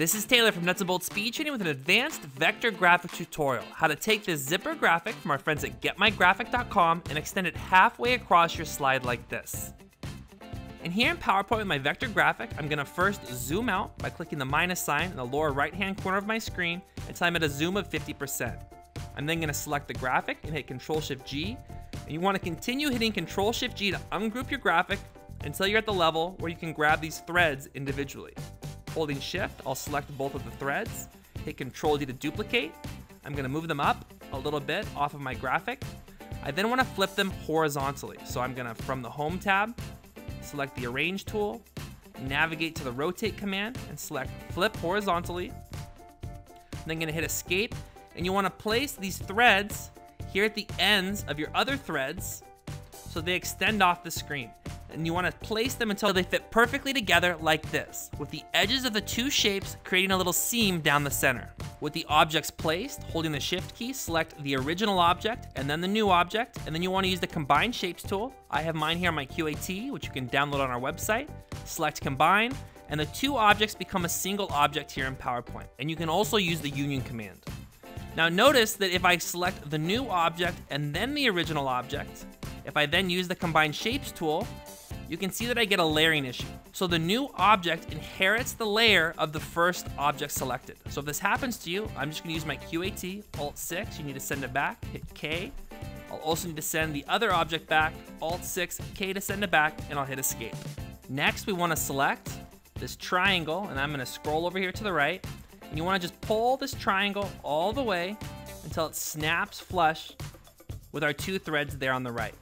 This is Taylor from Nuts and Bolts Speed Training with an advanced vector graphic tutorial. How to take this zipper graphic from our friends at getmygraphic.com and extend it halfway across your slide like this. And here in PowerPoint with my vector graphic, I'm gonna first zoom out by clicking the minus sign in the lower right hand corner of my screen until I'm at a zoom of 50%. I'm then gonna select the graphic and hit Control Shift G. And you wanna continue hitting Control Shift G to ungroup your graphic until you're at the level where you can grab these threads individually. Holding shift, I'll select both of the threads, hit control D to duplicate. I'm gonna move them up a little bit off of my graphic. I then wanna flip them horizontally. So I'm gonna, from the home tab, select the arrange tool, navigate to the rotate command and select flip horizontally. Then gonna hit escape and you wanna place these threads here at the ends of your other threads so they extend off the screen and you want to place them until they fit perfectly together like this, with the edges of the two shapes creating a little seam down the center. With the objects placed, holding the shift key, select the original object and then the new object, and then you want to use the combine shapes tool. I have mine here on my QAT, which you can download on our website. Select combine, and the two objects become a single object here in PowerPoint. And you can also use the union command. Now notice that if I select the new object and then the original object, if I then use the combine shapes tool, you can see that I get a layering issue. So the new object inherits the layer of the first object selected. So if this happens to you, I'm just gonna use my QAT, Alt 6, you need to send it back, hit K. I'll also need to send the other object back, Alt 6, K to send it back, and I'll hit Escape. Next, we wanna select this triangle, and I'm gonna scroll over here to the right, and you wanna just pull this triangle all the way until it snaps flush with our two threads there on the right.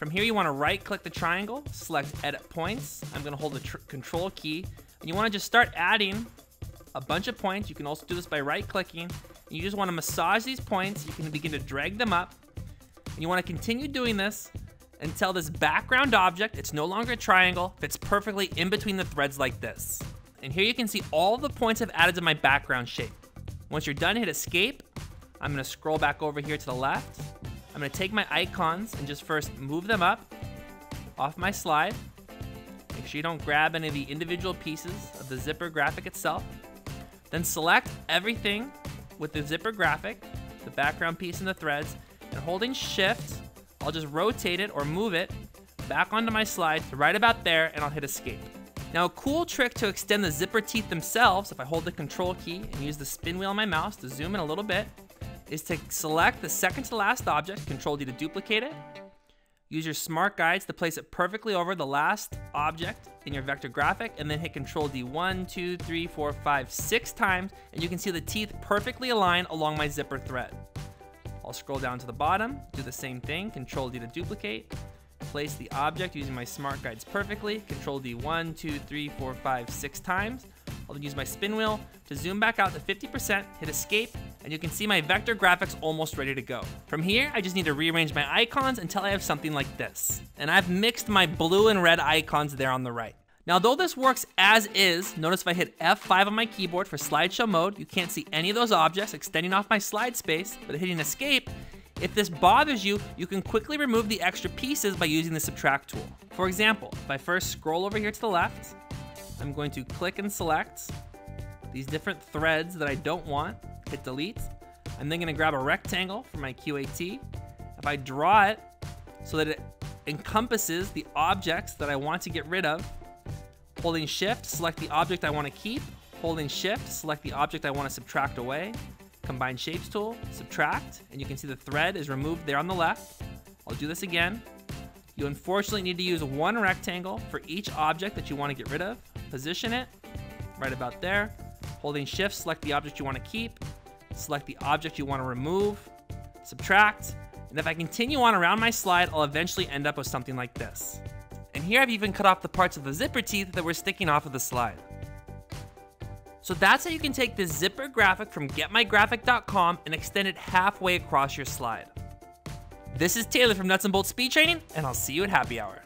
From here, you want to right click the triangle, select edit points. I'm going to hold the control key. And you want to just start adding a bunch of points. You can also do this by right clicking. You just want to massage these points. You can begin to drag them up. And you want to continue doing this until this background object, it's no longer a triangle, fits perfectly in between the threads like this. And here you can see all the points I've added to my background shape. Once you're done, hit escape. I'm gonna scroll back over here to the left. I'm gonna take my icons and just first move them up off my slide. Make sure you don't grab any of the individual pieces of the zipper graphic itself. Then select everything with the zipper graphic, the background piece and the threads, and holding shift, I'll just rotate it or move it back onto my slide to right about there and I'll hit escape. Now a cool trick to extend the zipper teeth themselves, if I hold the control key and use the spin wheel on my mouse to zoom in a little bit, is to select the second to last object, Control D to duplicate it. Use your smart guides to place it perfectly over the last object in your vector graphic and then hit Control D one, two, three, four, five, six times and you can see the teeth perfectly align along my zipper thread. I'll scroll down to the bottom, do the same thing, Control D to duplicate, place the object using my smart guides perfectly, Control D one, two, three, four, five, six times. I'll then use my spin wheel to zoom back out to 50%, hit escape, and you can see my vector graphics almost ready to go. From here, I just need to rearrange my icons until I have something like this. And I've mixed my blue and red icons there on the right. Now, though this works as is, notice if I hit F5 on my keyboard for slideshow mode, you can't see any of those objects extending off my slide space, but hitting escape, if this bothers you, you can quickly remove the extra pieces by using the subtract tool. For example, if I first scroll over here to the left, I'm going to click and select these different threads that I don't want, hit delete. I'm then gonna grab a rectangle for my QAT. If I draw it so that it encompasses the objects that I want to get rid of, holding shift, select the object I wanna keep, holding shift, select the object I wanna subtract away, combine shapes tool, subtract, and you can see the thread is removed there on the left. I'll do this again. You unfortunately need to use one rectangle for each object that you wanna get rid of. Position it right about there. Holding shift, select the object you wanna keep, select the object you want to remove, subtract, and if I continue on around my slide, I'll eventually end up with something like this. And here I've even cut off the parts of the zipper teeth that were sticking off of the slide. So that's how you can take this zipper graphic from getmygraphic.com and extend it halfway across your slide. This is Taylor from Nuts and Bolts Speed Training, and I'll see you at happy hour.